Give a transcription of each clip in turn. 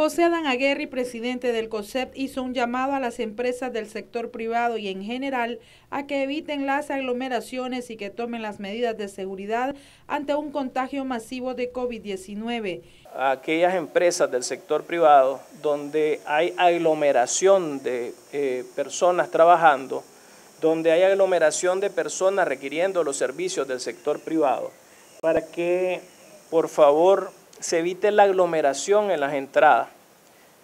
José Adán Aguerri, presidente del COSEP, hizo un llamado a las empresas del sector privado y en general a que eviten las aglomeraciones y que tomen las medidas de seguridad ante un contagio masivo de COVID-19. Aquellas empresas del sector privado donde hay aglomeración de eh, personas trabajando, donde hay aglomeración de personas requiriendo los servicios del sector privado, para que por favor se evite la aglomeración en las entradas.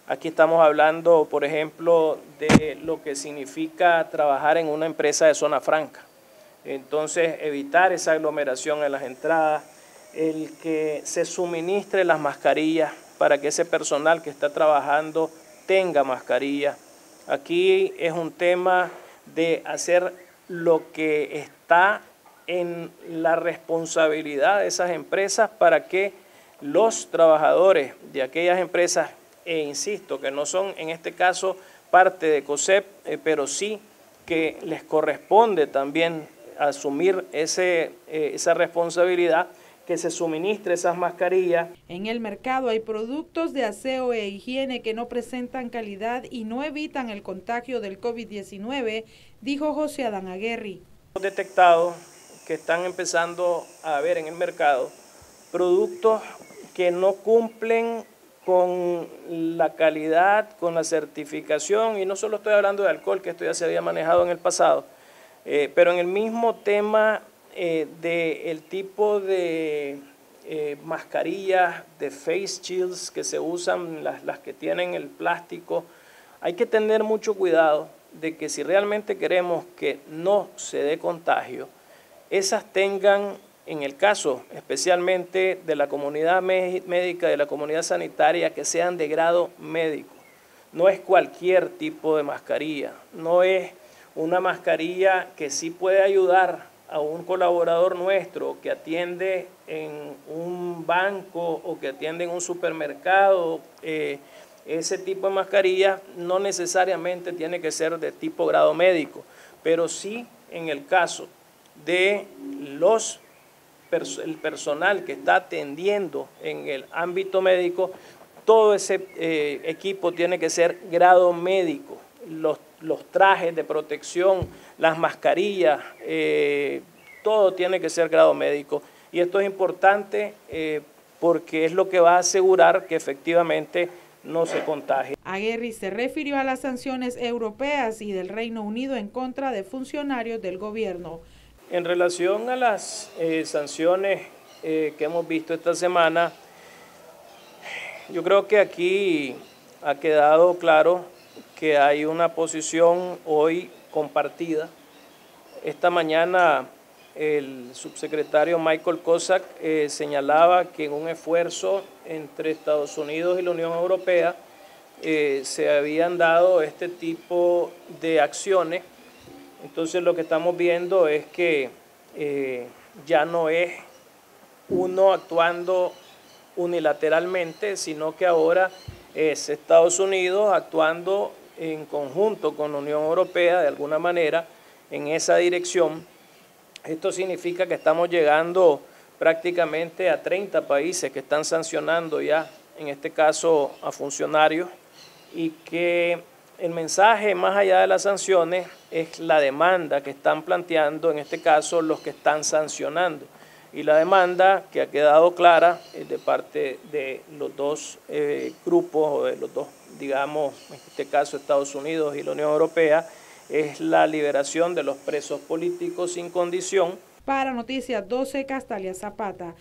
Aquí estamos hablando, por ejemplo, de lo que significa trabajar en una empresa de zona franca. Entonces, evitar esa aglomeración en las entradas, el que se suministre las mascarillas para que ese personal que está trabajando tenga mascarilla. Aquí es un tema de hacer lo que está en la responsabilidad de esas empresas para que los trabajadores de aquellas empresas, e insisto, que no son en este caso parte de COSEP, eh, pero sí que les corresponde también asumir ese, eh, esa responsabilidad, que se suministre esas mascarillas. En el mercado hay productos de aseo e higiene que no presentan calidad y no evitan el contagio del COVID-19, dijo José Adán Aguerri. Hemos detectado que están empezando a haber en el mercado productos que no cumplen con la calidad, con la certificación, y no solo estoy hablando de alcohol, que esto ya se había manejado en el pasado, eh, pero en el mismo tema eh, del tipo de eh, mascarillas, de face shields que se usan, las, las que tienen el plástico, hay que tener mucho cuidado de que si realmente queremos que no se dé contagio, esas tengan en el caso especialmente de la comunidad médica, de la comunidad sanitaria, que sean de grado médico. No es cualquier tipo de mascarilla, no es una mascarilla que sí puede ayudar a un colaborador nuestro que atiende en un banco o que atiende en un supermercado. Eh, ese tipo de mascarilla no necesariamente tiene que ser de tipo grado médico, pero sí en el caso de los el personal que está atendiendo en el ámbito médico, todo ese eh, equipo tiene que ser grado médico. Los, los trajes de protección, las mascarillas, eh, todo tiene que ser grado médico. Y esto es importante eh, porque es lo que va a asegurar que efectivamente no se contagie. Aguerri se refirió a las sanciones europeas y del Reino Unido en contra de funcionarios del gobierno. En relación a las eh, sanciones eh, que hemos visto esta semana, yo creo que aquí ha quedado claro que hay una posición hoy compartida. Esta mañana el subsecretario Michael Cossack eh, señalaba que en un esfuerzo entre Estados Unidos y la Unión Europea se habían dado este tipo de acciones entonces lo que estamos viendo es que eh, ya no es uno actuando unilateralmente, sino que ahora es Estados Unidos actuando en conjunto con la Unión Europea de alguna manera en esa dirección. Esto significa que estamos llegando prácticamente a 30 países que están sancionando ya, en este caso a funcionarios, y que el mensaje, más allá de las sanciones, es la demanda que están planteando, en este caso, los que están sancionando. Y la demanda que ha quedado clara de parte de los dos eh, grupos, o de los dos, digamos, en este caso Estados Unidos y la Unión Europea, es la liberación de los presos políticos sin condición. Para Noticias 12, Castalia Zapata.